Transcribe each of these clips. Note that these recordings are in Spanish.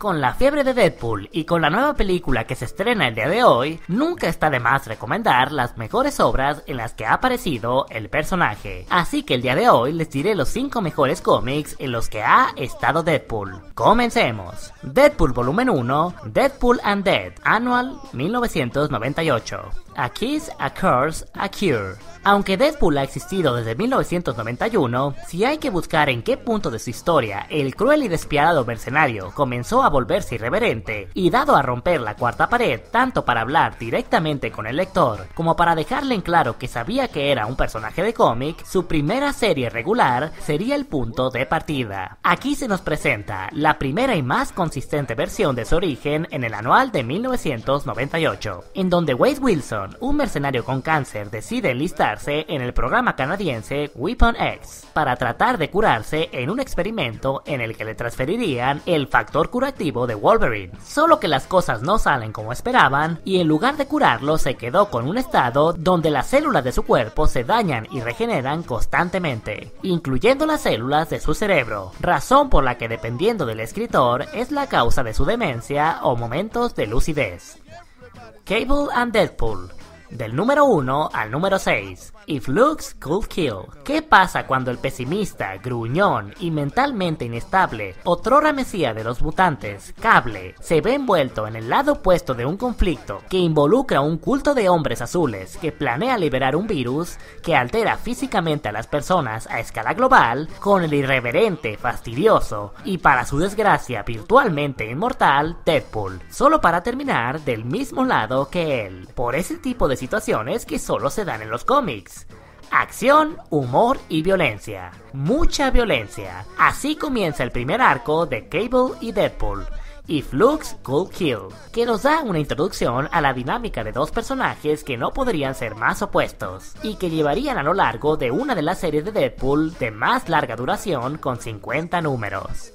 Con la fiebre de Deadpool y con la nueva película que se estrena el día de hoy, nunca está de más recomendar las mejores obras en las que ha aparecido el personaje. Así que el día de hoy les diré los 5 mejores cómics en los que ha estado Deadpool. Comencemos. Deadpool Volumen 1, Deadpool and Dead, Annual 1998. A Kiss, A Curse, A Cure. Aunque Deadpool ha existido desde 1991, si hay que buscar en qué punto de su historia el cruel y despiadado mercenario comenzó a volverse irreverente y dado a romper la cuarta pared tanto para hablar directamente con el lector como para dejarle en claro que sabía que era un personaje de cómic, su primera serie regular sería el punto de partida. Aquí se nos presenta la primera y más consistente versión de su origen en el anual de 1998, en donde Wade Wilson, un mercenario con cáncer, decide enlistar en el programa canadiense Weapon X para tratar de curarse en un experimento en el que le transferirían el factor curativo de Wolverine. Solo que las cosas no salen como esperaban y en lugar de curarlo se quedó con un estado donde las células de su cuerpo se dañan y regeneran constantemente, incluyendo las células de su cerebro, razón por la que dependiendo del escritor es la causa de su demencia o momentos de lucidez. Cable and Deadpool del número 1 al número 6. If looks could kill. ¿Qué pasa cuando el pesimista, gruñón y mentalmente inestable, otrora mesía de los mutantes, Cable, se ve envuelto en el lado opuesto de un conflicto que involucra un culto de hombres azules que planea liberar un virus que altera físicamente a las personas a escala global con el irreverente, fastidioso y para su desgracia virtualmente inmortal Deadpool, solo para terminar del mismo lado que él. Por ese tipo de situaciones que solo se dan en los cómics. Acción, humor y violencia. Mucha violencia. Así comienza el primer arco de Cable y Deadpool. y Flux Could Kill, que nos da una introducción a la dinámica de dos personajes que no podrían ser más opuestos, y que llevarían a lo largo de una de las series de Deadpool de más larga duración con 50 números.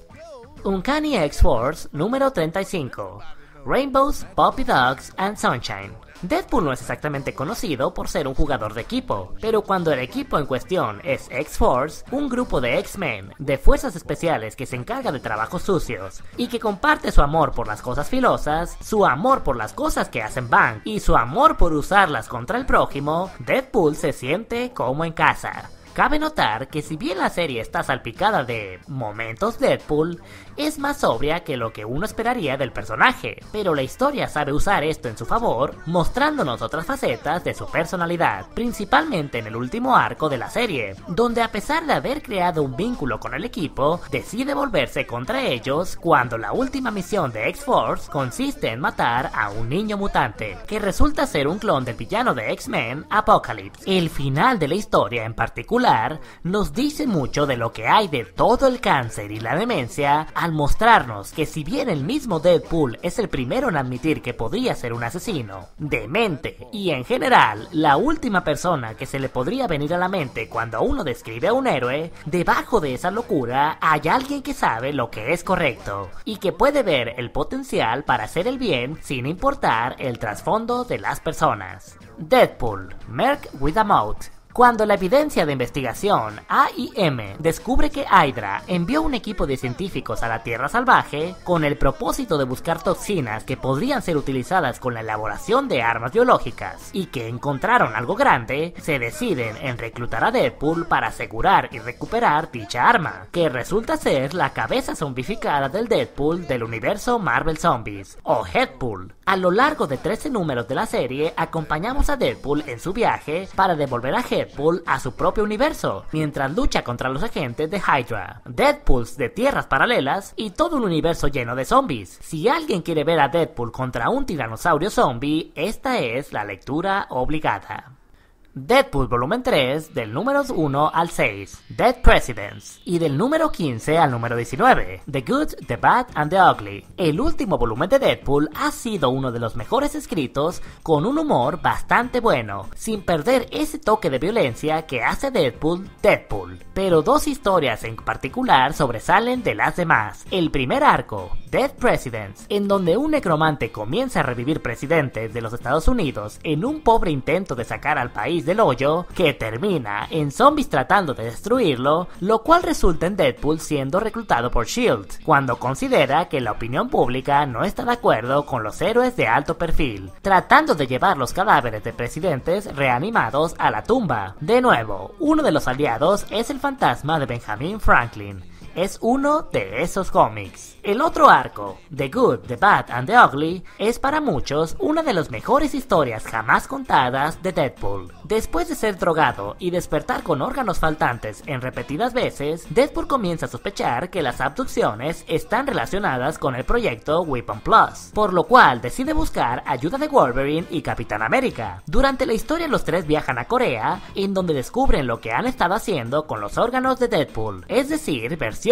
Uncanny X-Force número 35 Rainbows, Poppy Dogs and Sunshine Deadpool no es exactamente conocido por ser un jugador de equipo, pero cuando el equipo en cuestión es X-Force, un grupo de X-Men, de fuerzas especiales que se encarga de trabajos sucios, y que comparte su amor por las cosas filosas, su amor por las cosas que hacen bang y su amor por usarlas contra el prójimo, Deadpool se siente como en casa. Cabe notar que si bien la serie está salpicada de momentos Deadpool, es más sobria que lo que uno esperaría del personaje, pero la historia sabe usar esto en su favor, mostrándonos otras facetas de su personalidad, principalmente en el último arco de la serie, donde a pesar de haber creado un vínculo con el equipo, decide volverse contra ellos cuando la última misión de X-Force consiste en matar a un niño mutante, que resulta ser un clon del villano de X-Men, Apocalypse. El final de la historia en particular nos dice mucho de lo que hay de todo el cáncer y la demencia al mostrarnos que si bien el mismo Deadpool es el primero en admitir que podría ser un asesino, demente y en general la última persona que se le podría venir a la mente cuando uno describe a un héroe, debajo de esa locura hay alguien que sabe lo que es correcto y que puede ver el potencial para hacer el bien sin importar el trasfondo de las personas. Deadpool, Merc with a Mouth, cuando la evidencia de investigación AIM descubre que Hydra envió un equipo de científicos a la Tierra Salvaje con el propósito de buscar toxinas que podrían ser utilizadas con la elaboración de armas biológicas y que encontraron algo grande, se deciden en reclutar a Deadpool para asegurar y recuperar dicha arma, que resulta ser la cabeza zombificada del Deadpool del universo Marvel Zombies, o Headpool. A lo largo de 13 números de la serie, acompañamos a Deadpool en su viaje para devolver a Deadpool a su propio universo, mientras lucha contra los agentes de Hydra, Deadpools de tierras paralelas y todo un universo lleno de zombies. Si alguien quiere ver a Deadpool contra un tiranosaurio zombie, esta es la lectura obligada. Deadpool volumen 3 del número 1 al 6, Dead Presidents, y del número 15 al número 19, The Good, The Bad and The Ugly. El último volumen de Deadpool ha sido uno de los mejores escritos con un humor bastante bueno, sin perder ese toque de violencia que hace Deadpool Deadpool. Pero dos historias en particular sobresalen de las demás. El primer arco, Dead Presidents, en donde un necromante comienza a revivir presidentes de los Estados Unidos en un pobre intento de sacar al país del hoyo que termina en zombies tratando de destruirlo, lo cual resulta en Deadpool siendo reclutado por Shield, cuando considera que la opinión pública no está de acuerdo con los héroes de alto perfil, tratando de llevar los cadáveres de presidentes reanimados a la tumba. De nuevo, uno de los aliados es el fantasma de Benjamin Franklin, es uno de esos cómics. El otro arco, The Good, The Bad and The Ugly, es para muchos una de las mejores historias jamás contadas de Deadpool. Después de ser drogado y despertar con órganos faltantes en repetidas veces, Deadpool comienza a sospechar que las abducciones están relacionadas con el proyecto Weapon Plus, por lo cual decide buscar ayuda de Wolverine y Capitán América. Durante la historia los tres viajan a Corea, en donde descubren lo que han estado haciendo con los órganos de Deadpool, es decir, versiones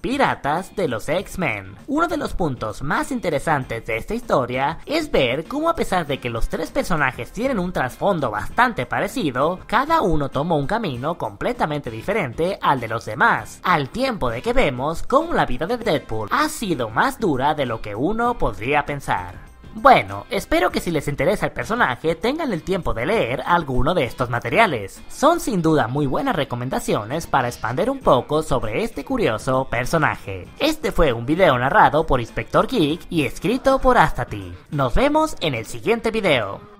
piratas de los X-Men. Uno de los puntos más interesantes de esta historia es ver cómo a pesar de que los tres personajes tienen un trasfondo bastante parecido, cada uno tomó un camino completamente diferente al de los demás, al tiempo de que vemos cómo la vida de Deadpool ha sido más dura de lo que uno podría pensar. Bueno, espero que si les interesa el personaje tengan el tiempo de leer alguno de estos materiales. Son sin duda muy buenas recomendaciones para expandir un poco sobre este curioso personaje. Este fue un video narrado por Inspector Geek y escrito por Astati. Nos vemos en el siguiente video.